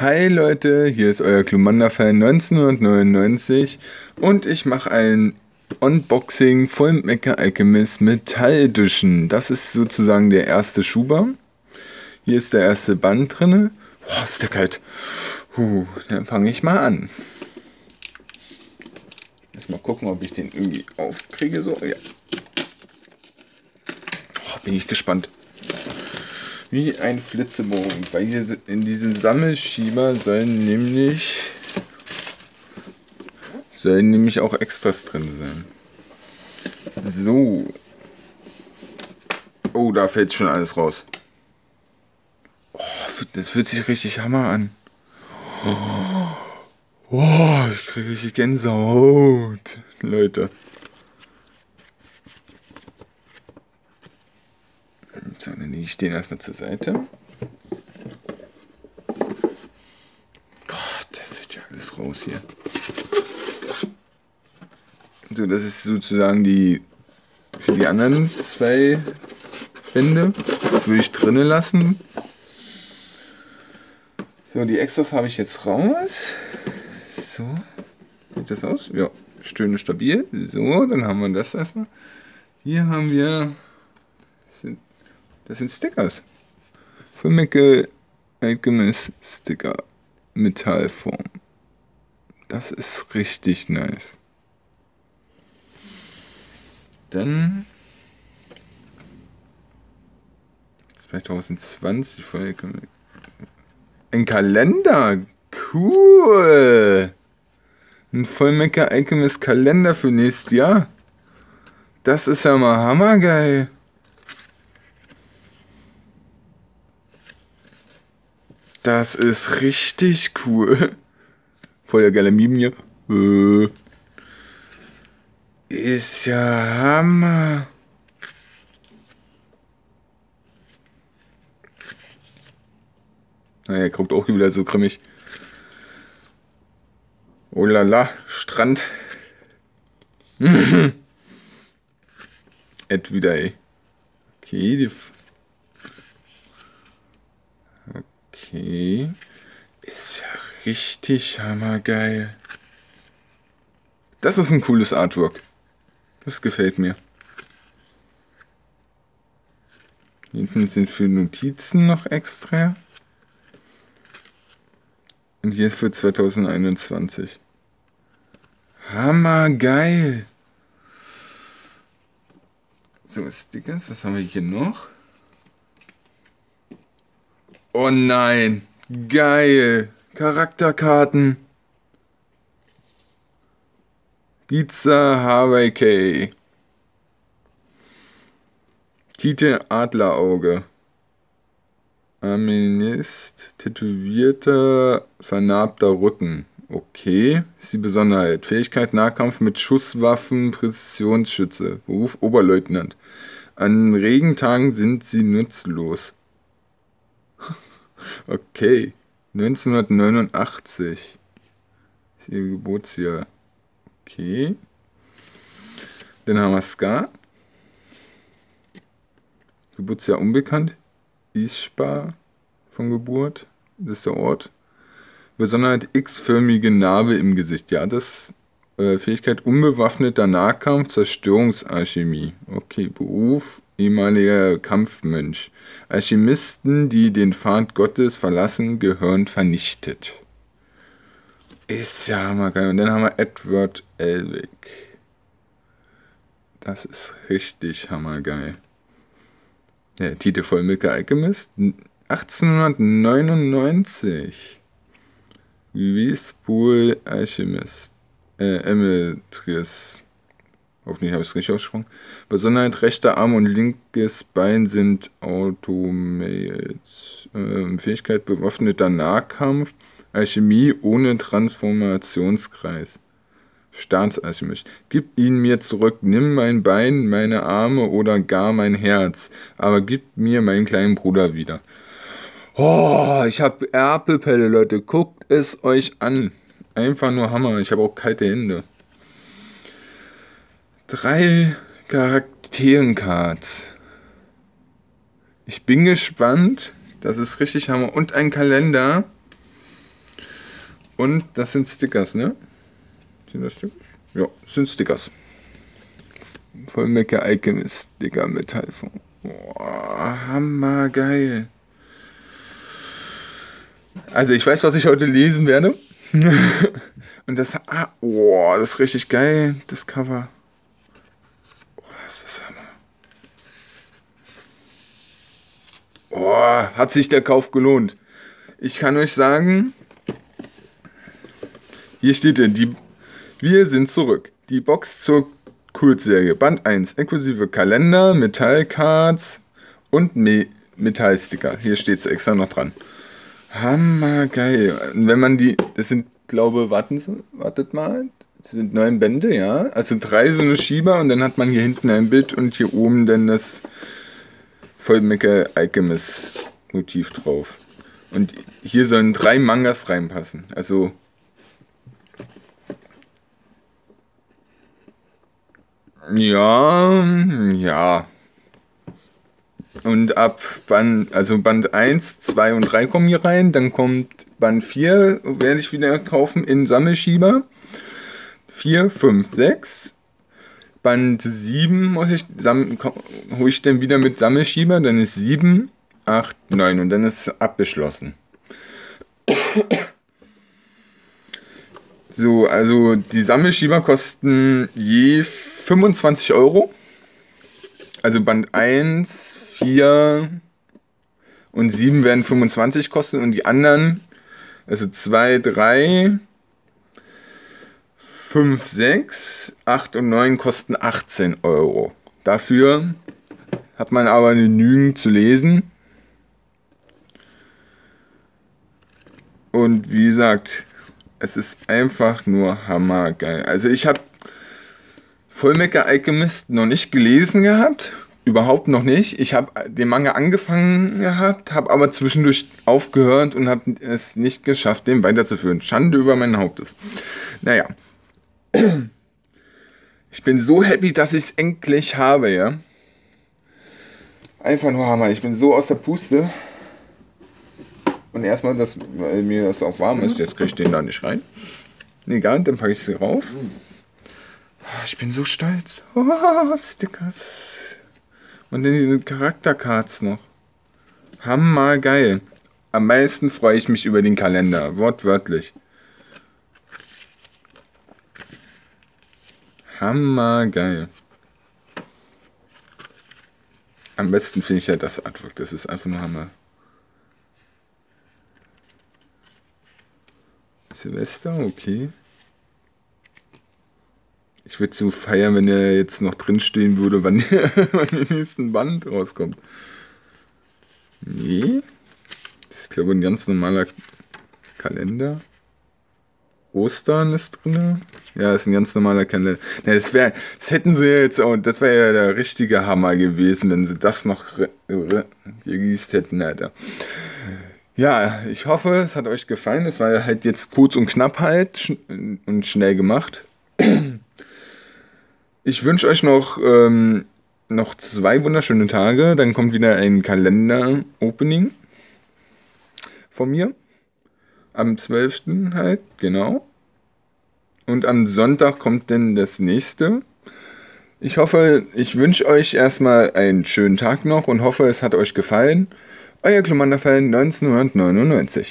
Hi Leute, hier ist euer Klumanda-Fan 1999 und ich mache ein Unboxing von Mecha Alchemist Metall Edition. Das ist sozusagen der erste Schuber. Hier ist der erste Band drin. Boah, ist der kalt. Puh, dann fange ich mal an. Jetzt mal gucken, ob ich den irgendwie aufkriege. So, ja. Boah, bin ich gespannt. Wie ein Flitzebogen. Weil hier in diesem Sammelschieber sollen nämlich sollen nämlich auch Extras drin sein. So. Oh, da fällt schon alles raus. Oh, das fühlt sich richtig Hammer an. Oh, ich kriege richtig Gänsehaut. Leute. So, dann lege ich den erstmal zur Seite. Gott, da fällt ja alles raus hier. So, das ist sozusagen die für die anderen zwei Bände. Das würde ich drinnen lassen. So, die Extras habe ich jetzt raus. So, sieht das aus? Ja, schön stabil. So, dann haben wir das erstmal. Hier haben wir das sind Stickers. Mickel Alchemist Sticker. Metallform. Das ist richtig nice. Dann 2020 Folge. Ein Kalender. Cool. Ein Vollmecker Alchemist Kalender für nächstes Jahr. Das ist ja mal hammergeil. Das ist richtig cool. Voll der geile Meme hier. Äh. Ist ja Hammer. Naja, er guckt auch wieder so grimmig. Oh la la, Strand. Ed wieder, ey. Okay, die Okay. Ist ja richtig hammergeil. Das ist ein cooles Artwork. Das gefällt mir. Hinten sind für Notizen noch extra. Und hier für 2021. Hammergeil. So, Stickers, was haben wir hier noch? Oh nein. Geil. Charakterkarten. Pizza Harvey K. Titel Adlerauge. Aminist, tätowierter, vernarbter Rücken. Okay, ist die Besonderheit. Fähigkeit Nahkampf mit Schusswaffen, Präzisionsschütze. Beruf Oberleutnant. An Regentagen sind sie nutzlos. okay, 1989 ist ihr Geburtsjahr. Okay. Dann haben wir Ska. Geburtsjahr unbekannt. Ispar von Geburt. Das ist der Ort. Besonderheit X-förmige Narbe im Gesicht. Ja, das äh, Fähigkeit unbewaffneter Nahkampf, Zerstörungsalchemie. Okay, Beruf ehemaliger Kampfmönch. Alchemisten, die den Pfad Gottes verlassen, gehören vernichtet. Ist ja hammergeil. Und dann haben wir Edward Elwick. Das ist richtig hammergeil. Der Titel voll Milke Alchemist. 1899. Wiespool Alchemist. Äh, Emetris. Hoffentlich habe ich es richtig ausgesprochen. Besonderheit rechter Arm und linkes Bein sind Automails. Ähm, Fähigkeit bewaffneter Nahkampf. Alchemie ohne Transformationskreis. Staatsalchemist. Gib ihn mir zurück, nimm mein Bein, meine Arme oder gar mein Herz, aber gib mir meinen kleinen Bruder wieder. Oh, ich habe Erpelpelle, Leute. Guckt es euch an. Einfach nur Hammer. Ich habe auch kalte Hände drei Charakteren-Cards. Ich bin gespannt. Das ist richtig Hammer. Und ein Kalender. Und das sind Stickers, ne? Sind das Stickers? Ja, sind Stickers. Vollmecke Alchemist Sticker Metallfond. Boah, hammergeil. Also ich weiß, was ich heute lesen werde. Und das, ah, oh, das ist richtig geil, das Cover. Oh, das ist Hammer. Oh, hat sich der Kauf gelohnt. Ich kann euch sagen, hier steht denn, die, wir sind zurück. Die Box zur Kultserie. Band 1, inklusive Kalender, Metallcards und Me Metallsticker. Hier steht es extra noch dran. Hammergeil. Wenn man die, das sind, glaube, warten Sie, wartet mal, das sind neun Bände, ja. Also drei so eine Schieber und dann hat man hier hinten ein Bild und hier oben dann das Vollmecke Alchemist Motiv drauf. Und hier sollen drei Mangas reinpassen. Also Ja, ja. Und ab Band, also Band 1, 2 und 3 kommen hier rein. Dann kommt Band 4, werde ich wieder kaufen in Sammelschieber. 4, 5, 6. Band 7 muss ich, hole ich dann wieder mit Sammelschieber. Dann ist 7, 8, 9 und dann ist es abgeschlossen. So, also die Sammelschieber kosten je 25 Euro. Also Band 1, 4 und 7 werden 25 kosten und die anderen, also 2, 3, 5, 6, 8 und 9 kosten 18 Euro. Dafür hat man aber genügend zu lesen. Und wie gesagt, es ist einfach nur hammergeil. Also ich habe Fullmecker Alchemist noch nicht gelesen gehabt. Überhaupt noch nicht. Ich habe den Manga angefangen gehabt, habe aber zwischendurch aufgehört und habe es nicht geschafft, den weiterzuführen. Schande über mein Hauptes. Naja. Ich bin so happy, dass ich es endlich habe, ja. Einfach nur Hammer. Ich bin so aus der Puste. Und erstmal, dass, weil mir das auch warm ist, jetzt kriege ich den da nicht rein. Egal, dann packe ich sie rauf. Ich bin so stolz. Oh, Stickers. Und dann die Charaktercards noch. Hammer geil. Am meisten freue ich mich über den Kalender. Wortwörtlich. Hammer geil. Am besten finde ich ja das Artwork. Das ist einfach nur Hammer. Silvester, okay. Ich würde so feiern, wenn er jetzt noch drinstehen würde, wann, wann der nächsten Band rauskommt. Nee. Das ist, glaube ich, ein ganz normaler Kalender. Ostern ist drin. Ja, ist ein ganz normaler Kalender. Ja, das, wär, das hätten sie jetzt auch, das wäre ja der richtige Hammer gewesen, wenn sie das noch geleast hätten, Alter. Ja, ich hoffe, es hat euch gefallen. Es war halt jetzt kurz und knapp halt und schnell gemacht. Ich wünsche euch noch, ähm, noch zwei wunderschöne Tage. Dann kommt wieder ein Kalender-Opening von mir. Am 12. halt, genau. Und am Sonntag kommt dann das nächste. Ich hoffe, ich wünsche euch erstmal einen schönen Tag noch und hoffe, es hat euch gefallen. Euer Klumanderfan 1999.